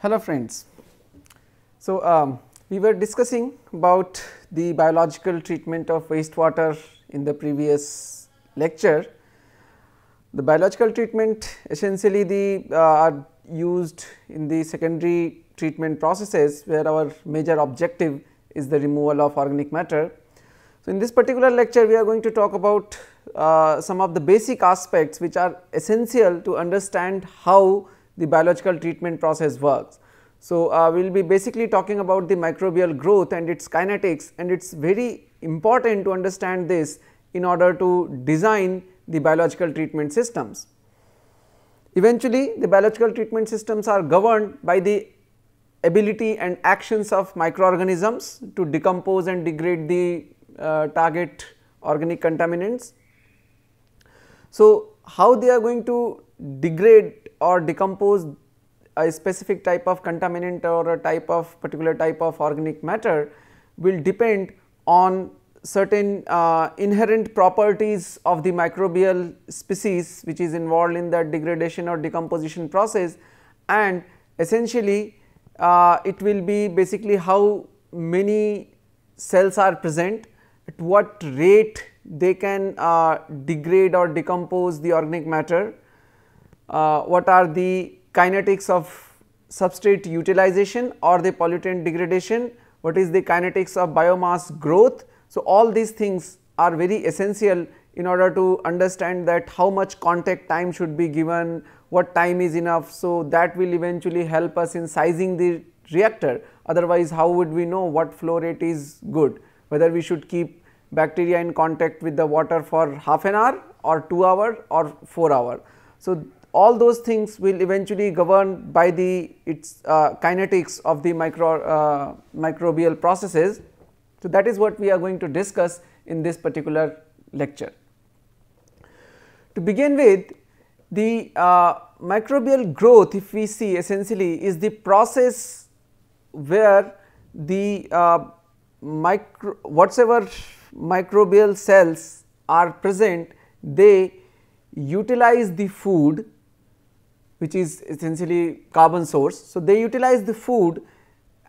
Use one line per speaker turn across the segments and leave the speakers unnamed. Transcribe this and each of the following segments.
Hello friends. So, um, we were discussing about the biological treatment of wastewater in the previous lecture. The biological treatment essentially the uh, are used in the secondary treatment processes where our major objective is the removal of organic matter. So, in this particular lecture we are going to talk about uh, some of the basic aspects which are essential to understand how the biological treatment process works. So, uh, we will be basically talking about the microbial growth and its kinetics and it is very important to understand this in order to design the biological treatment systems. Eventually, the biological treatment systems are governed by the ability and actions of microorganisms to decompose and degrade the uh, target organic contaminants. So, how they are going to degrade or decompose a specific type of contaminant or a type of particular type of organic matter will depend on certain uh, inherent properties of the microbial species which is involved in that degradation or decomposition process. And essentially uh, it will be basically how many cells are present, at what rate they can uh, degrade or decompose the organic matter, uh, what are the kinetics of substrate utilization or the pollutant degradation, what is the kinetics of biomass growth. So, all these things are very essential in order to understand that how much contact time should be given, what time is enough. So, that will eventually help us in sizing the reactor otherwise how would we know what flow rate is good whether we should keep bacteria in contact with the water for half an hour or 2 hour or 4 hour. So, all those things will eventually govern by the its uh, kinetics of the micro uh, microbial processes. So, that is what we are going to discuss in this particular lecture. To begin with the uh, microbial growth if we see essentially is the process where the uh, micro whatsoever microbial cells are present they utilize the food which is essentially carbon source. So, they utilize the food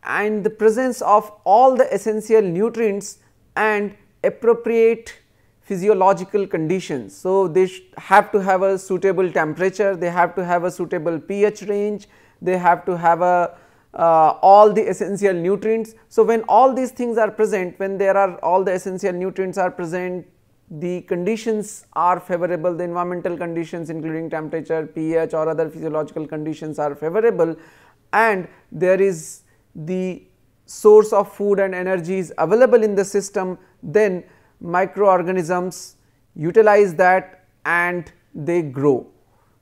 and the presence of all the essential nutrients and appropriate physiological conditions. So, they have to have a suitable temperature, they have to have a suitable pH range, they have to have a uh, all the essential nutrients. So, when all these things are present, when there are all the essential nutrients are present, the conditions are favorable, the environmental conditions including temperature, pH or other physiological conditions are favorable and there is the source of food and energy is available in the system, then microorganisms utilize that and they grow.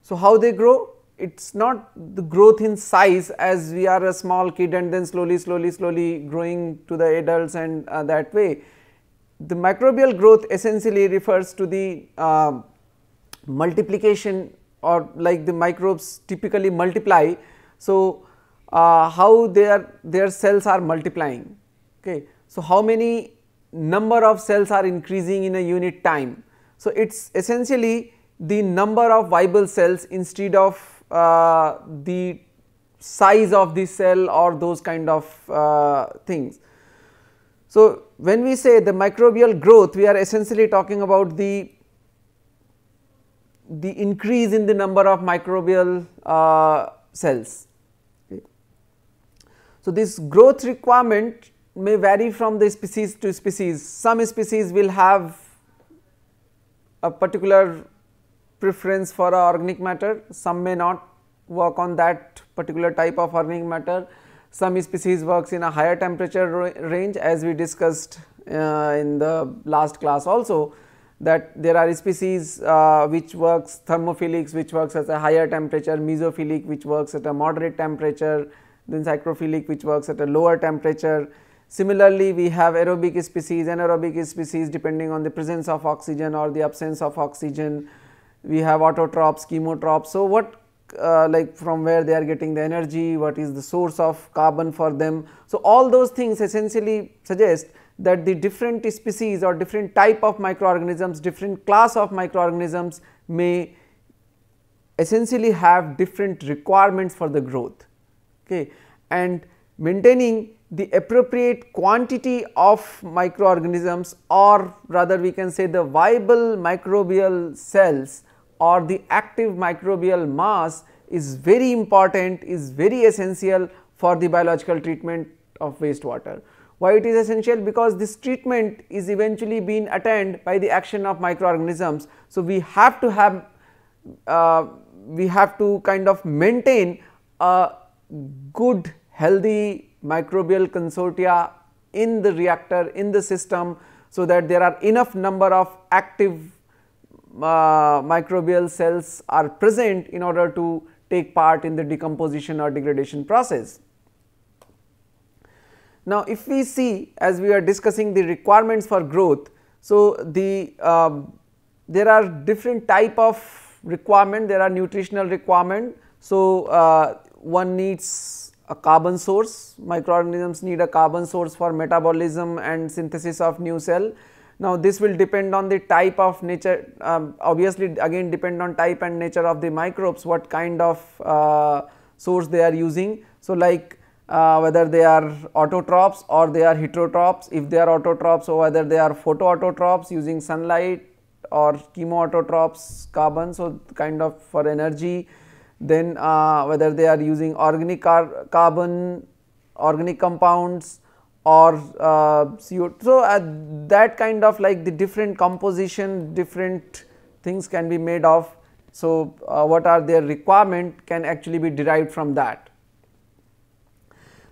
So, how they grow? It is not the growth in size as we are a small kid and then slowly, slowly, slowly growing to the adults and uh, that way the microbial growth essentially refers to the uh, multiplication or like the microbes typically multiply. So, uh, how their their cells are multiplying okay. So, how many number of cells are increasing in a unit time. So, it is essentially the number of viable cells instead of uh, the size of the cell or those kind of uh, things. So, when we say the microbial growth we are essentially talking about the the increase in the number of microbial uh, cells. So, this growth requirement may vary from the species to species. Some species will have a particular preference for organic matter, some may not work on that particular type of organic matter some species works in a higher temperature range as we discussed uh, in the last class also that there are species uh, which works thermophilic which works at a higher temperature, mesophilic which works at a moderate temperature, then psychrophilic which works at a lower temperature. Similarly, we have aerobic species, anaerobic species depending on the presence of oxygen or the absence of oxygen. We have autotrophs, chemotrophs. So, what uh, like from where they are getting the energy, what is the source of carbon for them. So, all those things essentially suggest that the different species or different type of microorganisms, different class of microorganisms may essentially have different requirements for the growth. okay, and maintaining the appropriate quantity of microorganisms or rather we can say the viable microbial cells or the active microbial mass is very important is very essential for the biological treatment of wastewater. Why it is essential? Because this treatment is eventually being attained by the action of microorganisms. So, we have to have uh, we have to kind of maintain a good healthy microbial consortia in the reactor in the system so that there are enough number of active uh, microbial cells are present in order to take part in the decomposition or degradation process. Now, if we see as we are discussing the requirements for growth, so the um, there are different type of requirement, there are nutritional requirement. So, uh, one needs a carbon source, microorganisms need a carbon source for metabolism and synthesis of new cell. Now, this will depend on the type of nature um, obviously again depend on type and nature of the microbes what kind of uh, source they are using. So, like uh, whether they are autotrophs or they are heterotrophs. If they are autotrophs or whether they are photoautotrophs using sunlight or chemoautotrophs carbon. So, kind of for energy then uh, whether they are using organic car carbon, organic compounds or uh, CO. So, uh, that kind of like the different composition different things can be made of. So, uh, what are their requirement can actually be derived from that.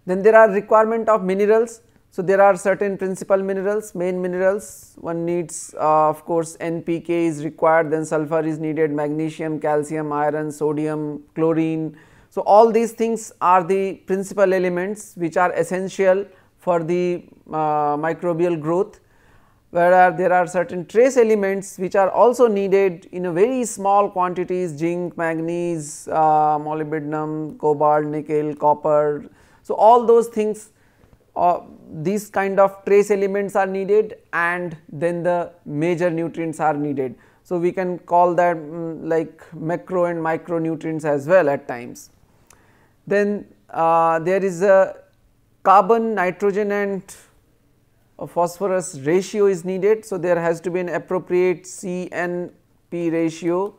Then there are requirement of minerals. So, there are certain principal minerals, main minerals one needs uh, of course NPK is required then sulfur is needed, magnesium, calcium, iron, sodium, chlorine. So, all these things are the principal elements which are essential for the uh, microbial growth whereas there are certain trace elements which are also needed in a very small quantities zinc, manganese, uh, molybdenum, cobalt, nickel, copper, so, all those things uh, these kind of trace elements are needed and then the major nutrients are needed. So, we can call that um, like macro and micronutrients as well at times. Then uh, there is a carbon, nitrogen and phosphorus ratio is needed. So, there has to be an appropriate CNP ratio.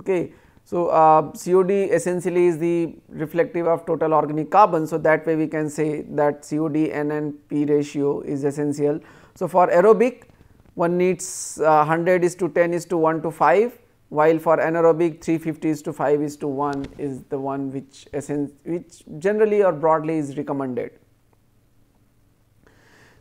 Okay. So, uh, COD essentially is the reflective of total organic carbon. So, that way we can say that COD N and P ratio is essential. So, for aerobic one needs uh, 100 is to 10 is to 1 to 5 while for anaerobic 350 is to 5 is to 1 is the one which which generally or broadly is recommended.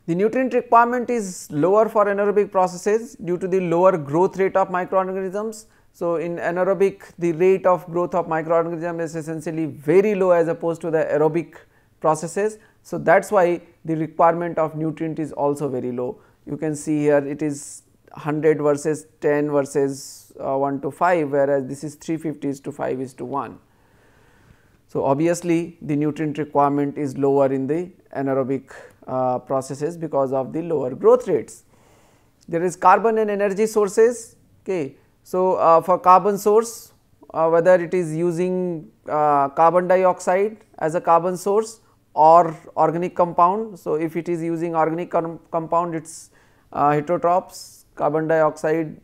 The nutrient requirement is lower for anaerobic processes due to the lower growth rate of microorganisms so, in anaerobic the rate of growth of microorganism is essentially very low as opposed to the aerobic processes. So, that is why the requirement of nutrient is also very low. You can see here it is 100 versus 10 versus uh, 1 to 5 whereas this is 350 is to 5 is to 1. So, obviously the nutrient requirement is lower in the anaerobic uh, processes because of the lower growth rates. There is carbon and energy sources okay so, uh, for carbon source uh, whether it is using uh, carbon dioxide as a carbon source or organic compound. So, if it is using organic com compound it is uh, heterotrophs carbon dioxide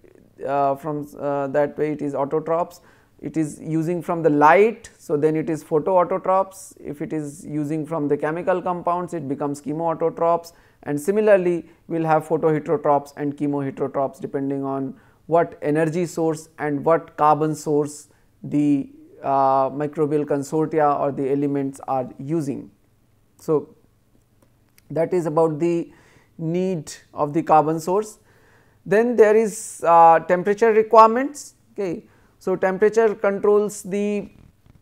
uh, from uh, that way it is autotrophs it is using from the light. So, then it is photoautotrophs if it is using from the chemical compounds it becomes chemoautotrophs and similarly we will have photoheterotrophs and chemoheterotrophs depending on what energy source and what carbon source the uh, microbial consortia or the elements are using. So, that is about the need of the carbon source. Then there is uh, temperature requirements. Okay. So, temperature controls the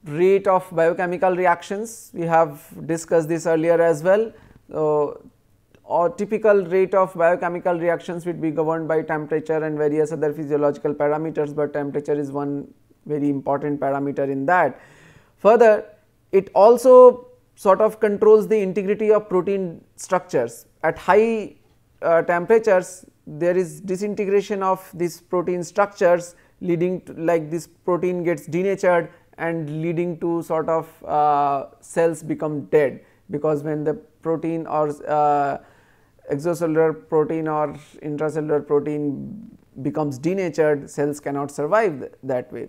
rate of biochemical reactions. We have discussed this earlier as well. So, or typical rate of biochemical reactions would be governed by temperature and various other physiological parameters, but temperature is one very important parameter in that. Further, it also sort of controls the integrity of protein structures. At high uh, temperatures, there is disintegration of these protein structures leading to like this protein gets denatured and leading to sort of uh, cells become dead because when the protein or uh, protein or intracellular protein becomes denatured cells cannot survive th that way.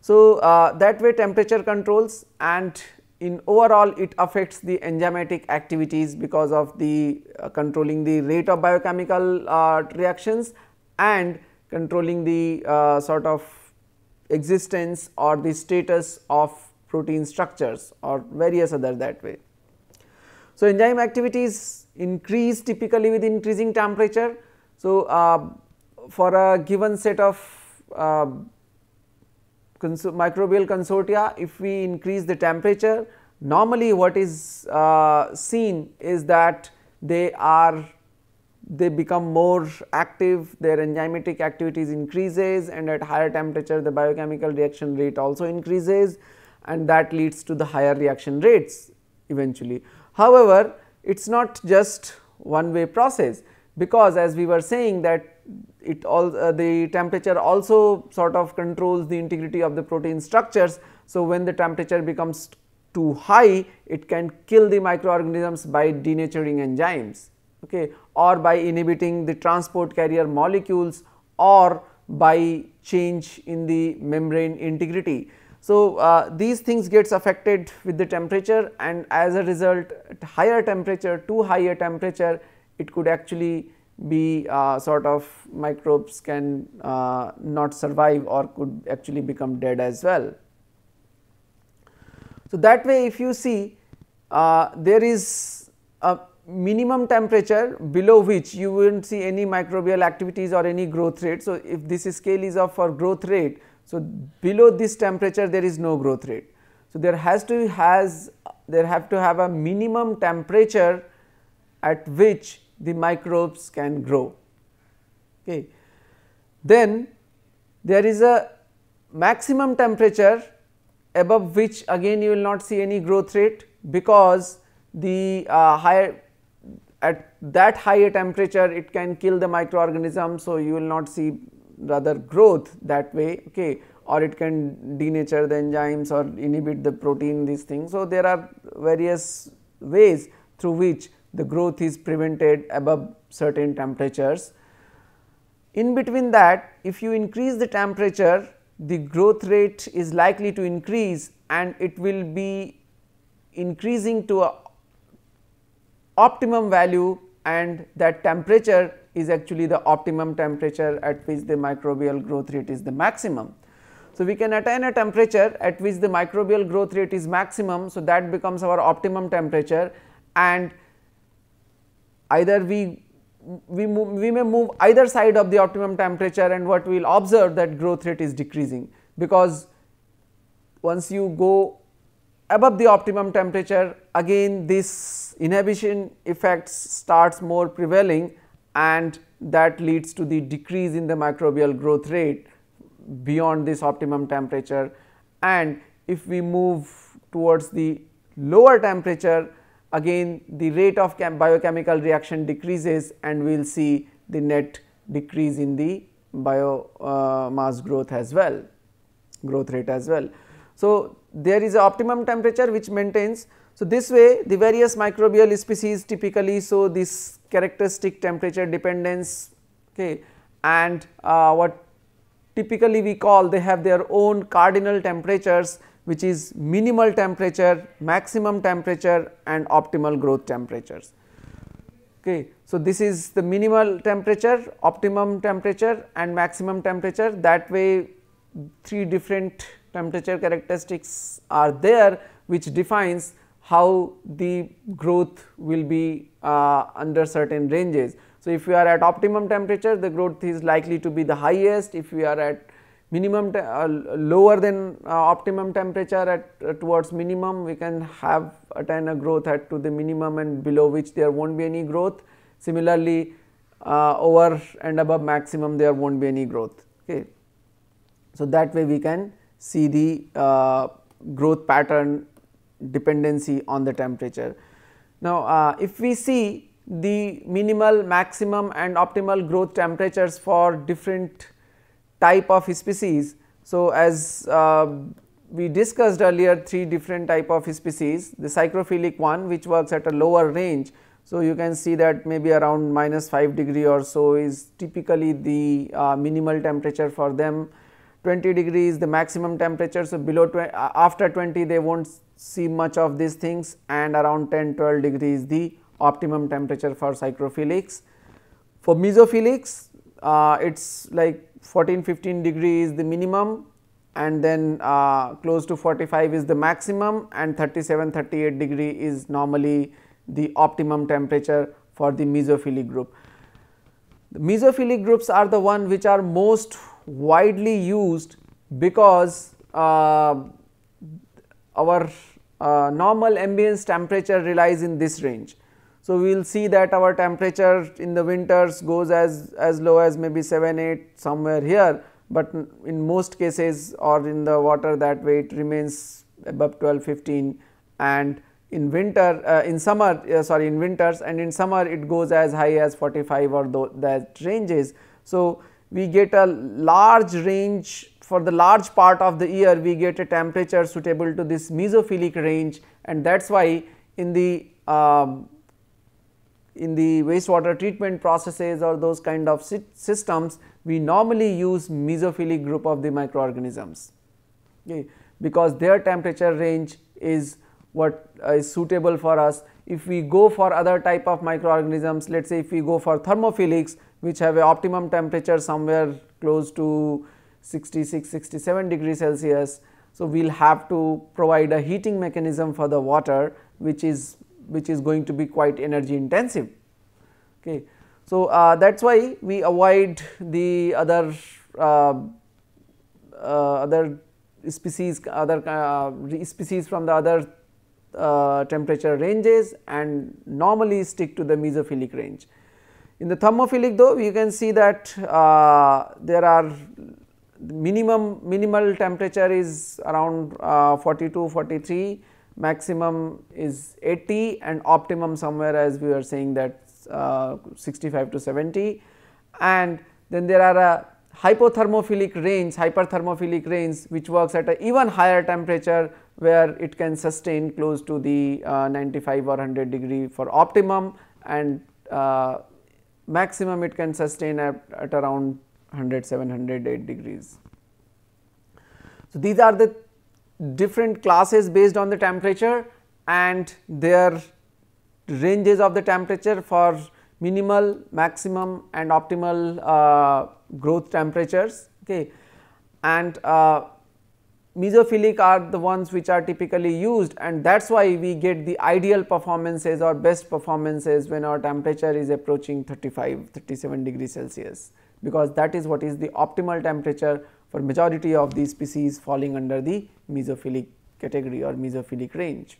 So, uh, that way temperature controls and in overall it affects the enzymatic activities because of the uh, controlling the rate of biochemical uh, reactions and controlling the uh, sort of existence or the status of protein structures or various other that way. So, enzyme activities increase typically with increasing temperature. So, uh, for a given set of uh, microbial consortia, if we increase the temperature, normally what is uh, seen is that they are they become more active, their enzymatic activities increases and at higher temperature the biochemical reaction rate also increases and that leads to the higher reaction rates eventually. However, it is not just one way process because as we were saying that it all uh, the temperature also sort of controls the integrity of the protein structures. So, when the temperature becomes too high it can kill the microorganisms by denaturing enzymes okay, or by inhibiting the transport carrier molecules or by change in the membrane integrity. So, uh, these things gets affected with the temperature and as a result at higher temperature too higher temperature it could actually be uh, sort of microbes can uh, not survive or could actually become dead as well. So, that way if you see uh, there is a minimum temperature below which you will not see any microbial activities or any growth rate. So, if this scale is of for growth rate so, below this temperature there is no growth rate. So, there has to be has there have to have a minimum temperature at which the microbes can grow. Okay. Then there is a maximum temperature above which again you will not see any growth rate because the uh, higher at that higher temperature it can kill the microorganism. So, you will not see rather growth that way okay or it can denature the enzymes or inhibit the protein these things. So, there are various ways through which the growth is prevented above certain temperatures. In between that if you increase the temperature the growth rate is likely to increase and it will be increasing to a optimum value and that temperature is actually the optimum temperature at which the microbial growth rate is the maximum. So, we can attain a temperature at which the microbial growth rate is maximum. So, that becomes our optimum temperature and either we we, move, we may move either side of the optimum temperature and what we will observe that growth rate is decreasing because once you go above the optimum temperature again this inhibition effects starts more prevailing and that leads to the decrease in the microbial growth rate beyond this optimum temperature and if we move towards the lower temperature again the rate of biochemical reaction decreases and we will see the net decrease in the biomass uh, growth as well growth rate as well. So, there is a optimum temperature which maintains so, this way the various microbial species typically show this characteristic temperature dependence okay, and uh, what typically we call they have their own cardinal temperatures which is minimal temperature, maximum temperature and optimal growth temperatures. Okay. So, this is the minimal temperature, optimum temperature and maximum temperature that way three different temperature characteristics are there which defines how the growth will be uh, under certain ranges. So, if we are at optimum temperature the growth is likely to be the highest, if we are at minimum uh, lower than uh, optimum temperature at uh, towards minimum we can have attain a growth at to the minimum and below which there will not be any growth. Similarly, uh, over and above maximum there will not be any growth. Okay. So, that way we can see the uh, growth pattern dependency on the temperature. Now, uh, if we see the minimal, maximum and optimal growth temperatures for different type of species. So, as uh, we discussed earlier three different type of species the psychrophilic one which works at a lower range. So, you can see that maybe around minus 5 degree or so is typically the uh, minimal temperature for them 20 degrees the maximum temperature. So, below 20 uh, after 20 they not see much of these things and around 10 12 degrees the optimum temperature for psychrophilics. For mesophilics uh, it is like 14 15 degrees the minimum and then uh, close to 45 is the maximum and 37 38 degree is normally the optimum temperature for the mesophilic group. The mesophilic groups are the one which are most widely used because uh, our uh, normal ambience temperature relies in this range. So, we will see that our temperature in the winters goes as, as low as maybe 7, 8 somewhere here, but in most cases or in the water that way it remains above 12, 15 and in winter uh, in summer uh, sorry in winters and in summer it goes as high as 45 or that ranges. So, we get a large range for the large part of the year we get a temperature suitable to this mesophilic range and that is why in the um, in the wastewater treatment processes or those kind of systems we normally use mesophilic group of the microorganisms okay, because their temperature range is what uh, is suitable for us. If we go for other type of microorganisms let us say if we go for thermophilics which have a optimum temperature somewhere close to 66 67 degrees Celsius. So, we will have to provide a heating mechanism for the water which is which is going to be quite energy intensive. Okay. So, uh, that is why we avoid the other uh, uh, other species other uh, species from the other uh, temperature ranges and normally stick to the mesophilic range. In the thermophilic though you can see that uh, there are minimum minimal temperature is around uh, 42 43 maximum is 80 and optimum somewhere as we were saying that uh, 65 to 70 and then there are a hypothermophilic range hyperthermophilic range which works at a even higher temperature where it can sustain close to the uh, 95 or 100 degree for optimum and uh, maximum it can sustain at, at around 100 708 degrees. So, these are the different classes based on the temperature and their ranges of the temperature for minimal, maximum and optimal uh, growth temperatures. Okay. And uh, mesophilic are the ones which are typically used and that is why we get the ideal performances or best performances when our temperature is approaching 35, 37 degrees Celsius because that is what is the optimal temperature for majority of these species falling under the mesophilic category or mesophilic range.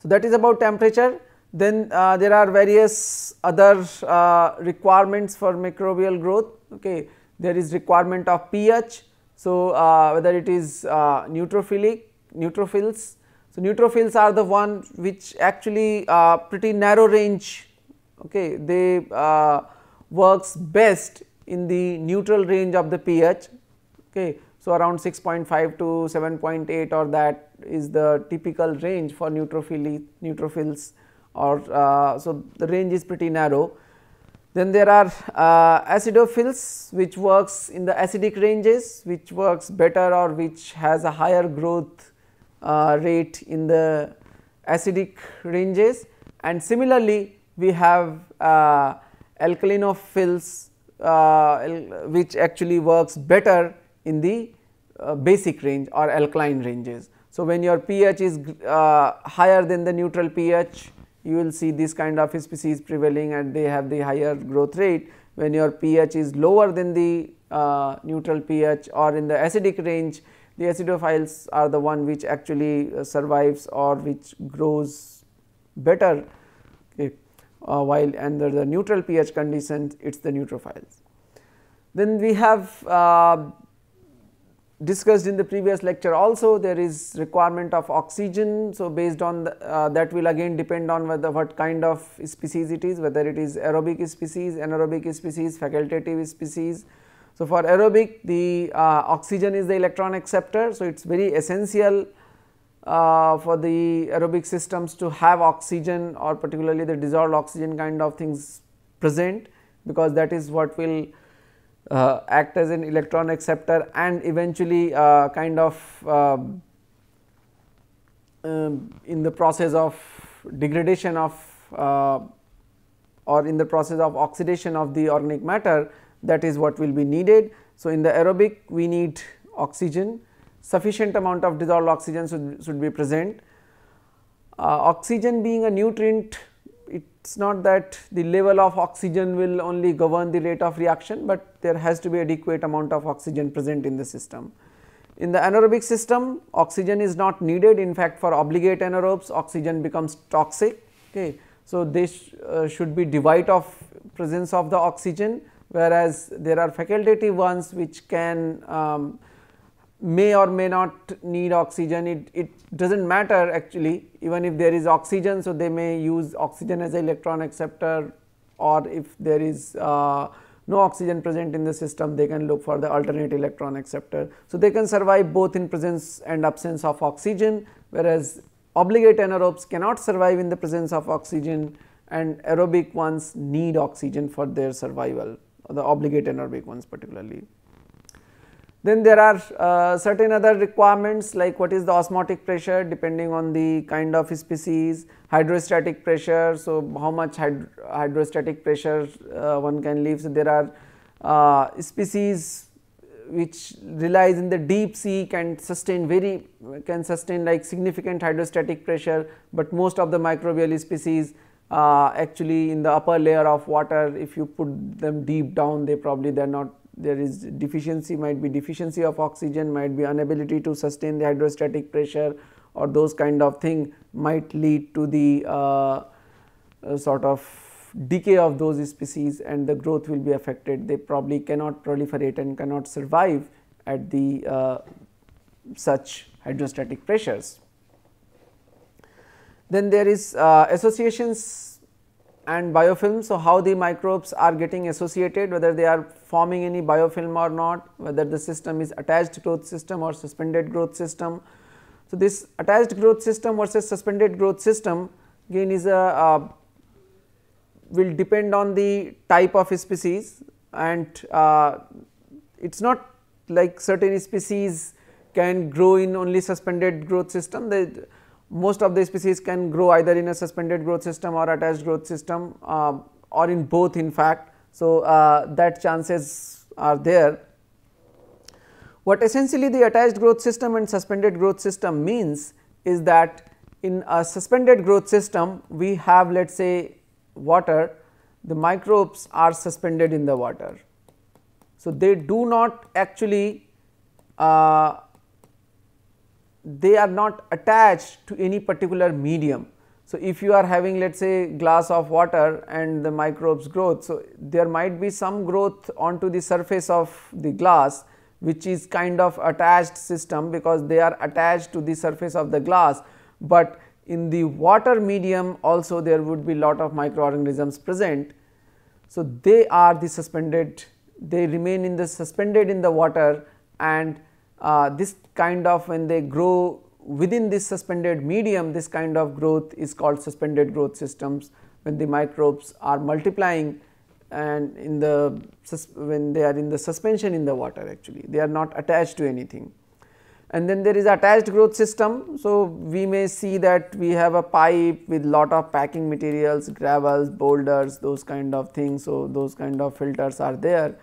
So, that is about temperature. Then uh, there are various other uh, requirements for microbial growth. Okay. There is requirement of pH. So, uh, whether it is uh, neutrophilic, neutrophils. So, neutrophils are the one which actually uh, pretty narrow range okay, they uh, works best in the neutral range of the pH. Okay. So, around 6.5 to 7.8 or that is the typical range for neutrophili, neutrophils or uh, so the range is pretty narrow. Then there are uh, acidophils which works in the acidic ranges which works better or which has a higher growth uh, rate in the acidic ranges and similarly we have uh, alkalinophils uh, which actually works better in the uh, basic range or alkaline ranges. So, when your pH is uh, higher than the neutral pH you will see this kind of species prevailing and they have the higher growth rate. When your pH is lower than the uh, neutral pH or in the acidic range the acidophiles are the one which actually uh, survives or which grows better uh, while under the neutral pH conditions it is the neutrophils. Then we have uh, discussed in the previous lecture also there is requirement of oxygen. So, based on the, uh, that will again depend on whether what kind of species it is whether it is aerobic species, anaerobic species, facultative species. So, for aerobic the uh, oxygen is the electron acceptor. So, it is very essential uh, for the aerobic systems to have oxygen or particularly the dissolved oxygen kind of things present because that is what will uh, act as an electron acceptor and eventually uh, kind of um, in the process of degradation of uh, or in the process of oxidation of the organic matter that is what will be needed. So, in the aerobic we need oxygen sufficient amount of dissolved oxygen should, should be present. Uh, oxygen being a nutrient it is not that the level of oxygen will only govern the rate of reaction, but there has to be adequate amount of oxygen present in the system. In the anaerobic system oxygen is not needed in fact for obligate anaerobes oxygen becomes toxic. Okay. So, this uh, should be devoid of presence of the oxygen whereas there are facultative ones which can um, may or may not need oxygen it, it does not matter actually even if there is oxygen. So, they may use oxygen as electron acceptor or if there is uh, no oxygen present in the system they can look for the alternate electron acceptor. So, they can survive both in presence and absence of oxygen whereas obligate anaerobes cannot survive in the presence of oxygen and aerobic ones need oxygen for their survival the obligate anaerobic ones particularly. Then there are uh, certain other requirements like what is the osmotic pressure depending on the kind of species, hydrostatic pressure. So, how much hyd hydrostatic pressure uh, one can live. So, there are uh, species which relies in the deep sea can sustain very can sustain like significant hydrostatic pressure, but most of the microbial species uh, actually in the upper layer of water if you put them deep down they probably they are not there is deficiency might be deficiency of oxygen might be inability to sustain the hydrostatic pressure or those kind of thing might lead to the uh, uh, sort of decay of those species and the growth will be affected they probably cannot proliferate and cannot survive at the uh, such hydrostatic pressures. Then there is uh, associations and biofilm. So, how the microbes are getting associated whether they are forming any biofilm or not whether the system is attached growth system or suspended growth system. So, this attached growth system versus suspended growth system again is a uh, will depend on the type of species and uh, it is not like certain species can grow in only suspended growth system. The, most of the species can grow either in a suspended growth system or attached growth system uh, or in both in fact. So, uh, that chances are there. What essentially the attached growth system and suspended growth system means is that in a suspended growth system we have let us say water the microbes are suspended in the water. So, they do not actually uh, they are not attached to any particular medium. So, if you are having let us say glass of water and the microbes growth, so there might be some growth onto the surface of the glass which is kind of attached system because they are attached to the surface of the glass, but in the water medium also there would be lot of microorganisms present. So, they are the suspended they remain in the suspended in the water and uh, this kind of when they grow within this suspended medium this kind of growth is called suspended growth systems when the microbes are multiplying and in the when they are in the suspension in the water actually they are not attached to anything and then there is attached growth system. So, we may see that we have a pipe with lot of packing materials gravels boulders those kind of things. So, those kind of filters are there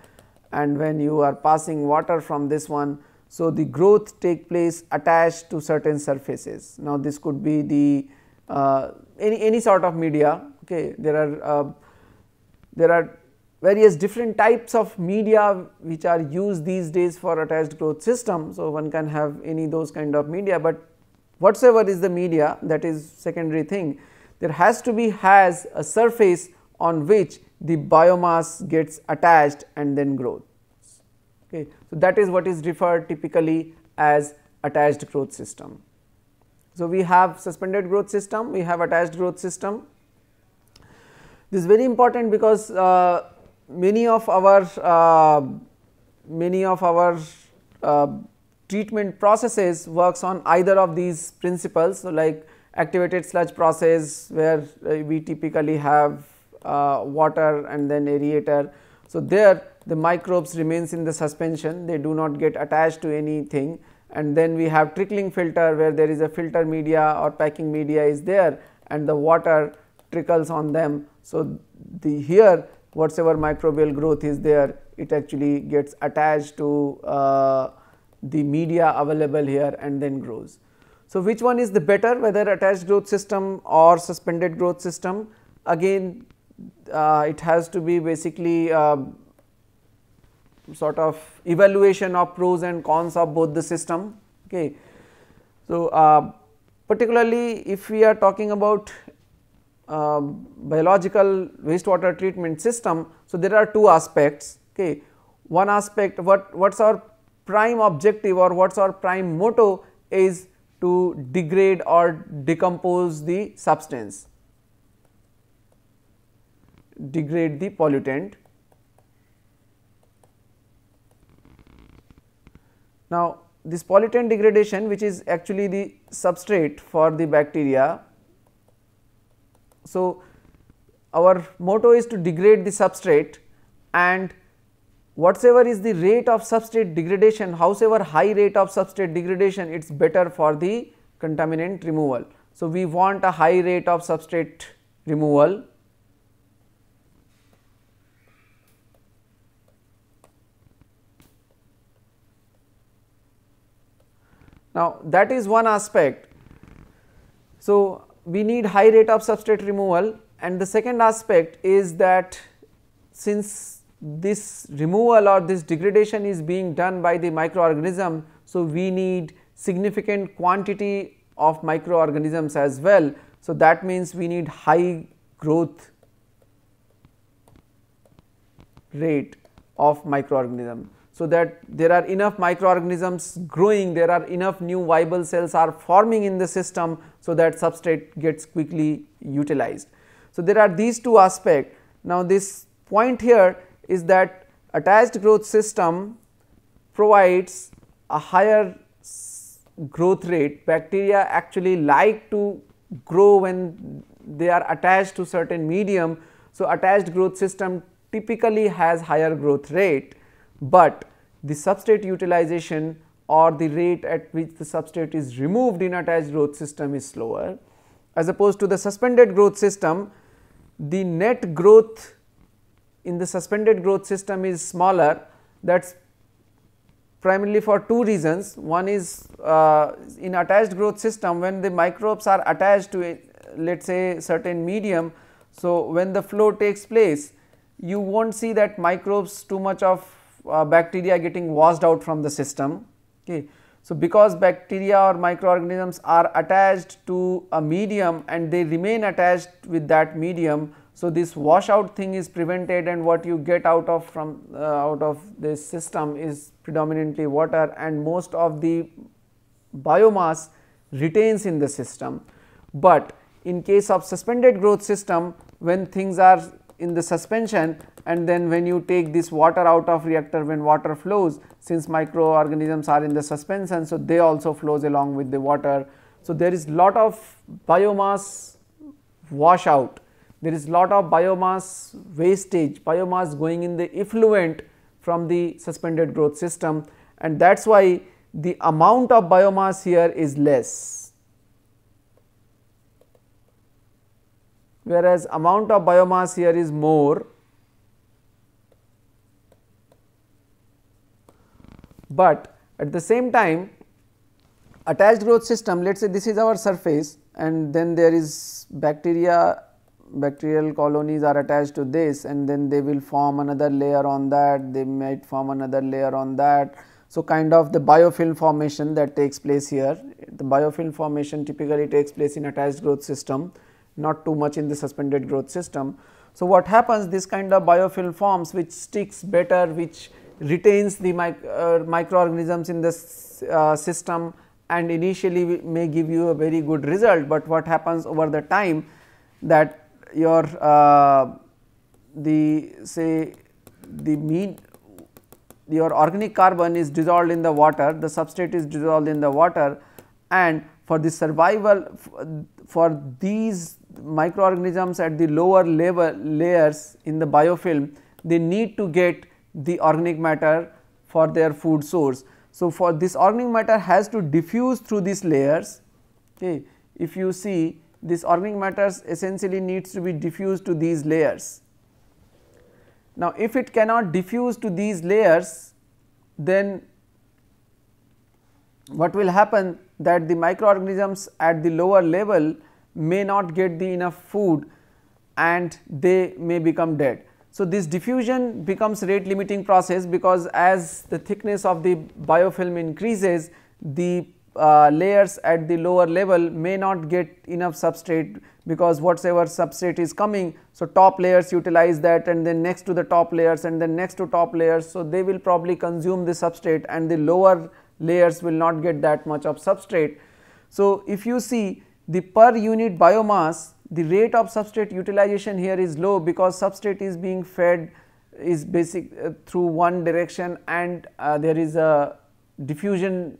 and when you are passing water from this one so, the growth take place attached to certain surfaces. Now, this could be the uh, any, any sort of media okay. there are uh, there are various different types of media which are used these days for attached growth system. So, one can have any those kind of media, but whatsoever is the media that is secondary thing there has to be has a surface on which the biomass gets attached and then growth. Okay. So, that is what is referred typically as attached growth system. So, we have suspended growth system, we have attached growth system. This is very important because uh, many of our uh, many of our uh, treatment processes works on either of these principles. So, like activated sludge process where uh, we typically have uh, water and then aerator. So, there the microbes remains in the suspension they do not get attached to anything and then we have trickling filter where there is a filter media or packing media is there and the water trickles on them. So, the here whatsoever microbial growth is there it actually gets attached to uh, the media available here and then grows. So, which one is the better whether attached growth system or suspended growth system again uh, it has to be basically uh, sort of evaluation of pros and cons of both the system. Okay. So, uh, particularly if we are talking about uh, biological wastewater treatment system. So, there are two aspects. Okay. One aspect what what is our prime objective or what is our prime motto is to degrade or decompose the substance, degrade the pollutant Now, this pollutant degradation which is actually the substrate for the bacteria. So, our motto is to degrade the substrate and whatsoever is the rate of substrate degradation, howsoever high rate of substrate degradation it is better for the contaminant removal. So, we want a high rate of substrate removal Now, that is one aspect. So, we need high rate of substrate removal and the second aspect is that since this removal or this degradation is being done by the microorganism. So, we need significant quantity of microorganisms as well. So, that means we need high growth rate of microorganism so that there are enough microorganisms growing, there are enough new viable cells are forming in the system, so that substrate gets quickly utilized. So, there are these two aspects. Now, this point here is that attached growth system provides a higher growth rate. Bacteria actually like to grow when they are attached to certain medium. So, attached growth system typically has higher growth rate but the substrate utilization or the rate at which the substrate is removed in attached growth system is slower. As opposed to the suspended growth system the net growth in the suspended growth system is smaller. That is primarily for two reasons. One is uh, in attached growth system when the microbes are attached to let us say certain medium so when the flow takes place you will not see that microbes too much of uh, bacteria getting washed out from the system. Okay. So, because bacteria or microorganisms are attached to a medium and they remain attached with that medium. So, this washout thing is prevented and what you get out of from uh, out of this system is predominantly water and most of the biomass retains in the system. But in case of suspended growth system when things are in the suspension and then when you take this water out of reactor when water flows since microorganisms are in the suspension. So, they also flows along with the water. So, there is lot of biomass washout, there is lot of biomass wastage, biomass going in the effluent from the suspended growth system and that is why the amount of biomass here is less. Whereas amount of biomass here is more but at the same time attached growth system let us say this is our surface and then there is bacteria bacterial colonies are attached to this and then they will form another layer on that they might form another layer on that. So, kind of the biofilm formation that takes place here the biofilm formation typically takes place in attached growth system not too much in the suspended growth system. So, what happens this kind of biofilm forms which sticks better which retains the uh, microorganisms in the uh, system and initially may give you a very good result, but what happens over the time that your uh, the say the mean your organic carbon is dissolved in the water, the substrate is dissolved in the water and for the survival for these microorganisms at the lower level layers in the biofilm, they need to get the organic matter for their food source. So, for this organic matter has to diffuse through these layers. Okay. If you see this organic matters essentially needs to be diffused to these layers. Now, if it cannot diffuse to these layers then what will happen that the microorganisms at the lower level may not get the enough food and they may become dead. So, this diffusion becomes rate limiting process because as the thickness of the biofilm increases the uh, layers at the lower level may not get enough substrate because whatever substrate is coming. So, top layers utilize that and then next to the top layers and then next to top layers. So, they will probably consume the substrate and the lower layers will not get that much of substrate. So, if you see the per unit biomass the rate of substrate utilization here is low because substrate is being fed is basic uh, through one direction and uh, there is a diffusion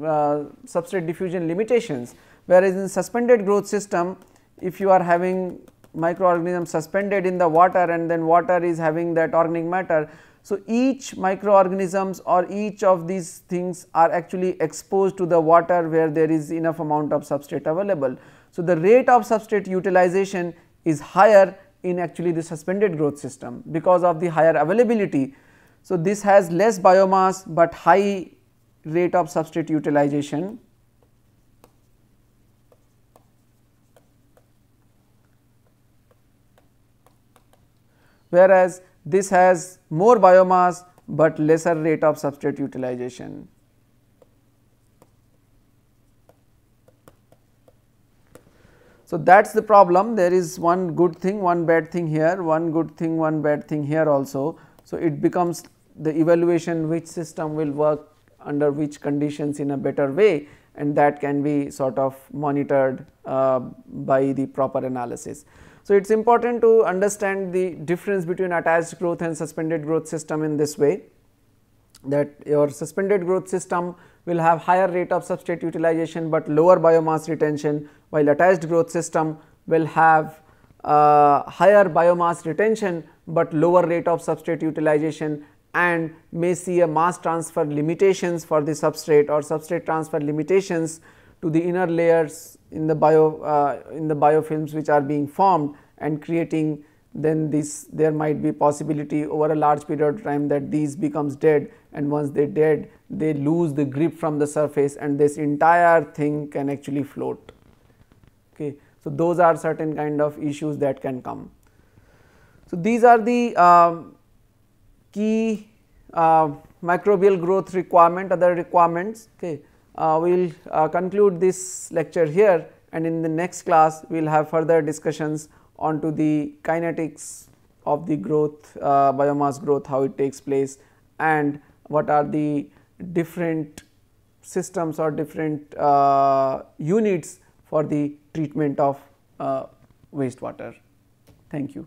uh, substrate diffusion limitations whereas in suspended growth system if you are having microorganism suspended in the water and then water is having that organic matter. So, each microorganisms or each of these things are actually exposed to the water where there is enough amount of substrate available. So, the rate of substrate utilization is higher in actually the suspended growth system because of the higher availability. So, this has less biomass, but high rate of substrate utilization. whereas this has more biomass, but lesser rate of substrate utilization. So, that is the problem there is one good thing one bad thing here one good thing one bad thing here also. So, it becomes the evaluation which system will work under which conditions in a better way and that can be sort of monitored uh, by the proper analysis. So, it is important to understand the difference between attached growth and suspended growth system in this way that your suspended growth system will have higher rate of substrate utilization, but lower biomass retention while attached growth system will have uh, higher biomass retention, but lower rate of substrate utilization and may see a mass transfer limitations for the substrate or substrate transfer limitations to the inner layers in the bio uh, in the biofilms which are being formed and creating then this there might be possibility over a large period of time that these becomes dead. And once they dead they lose the grip from the surface and this entire thing can actually float. Okay. So those are certain kind of issues that can come. So these are the um, key uh, microbial growth requirement other requirements. Okay. uh, we will uh, conclude this lecture here and in the next class we will have further discussions onto the kinetics of the growth uh, biomass growth how it takes place and what are the different systems or different uh, units for the treatment of uh, wastewater. Thank you.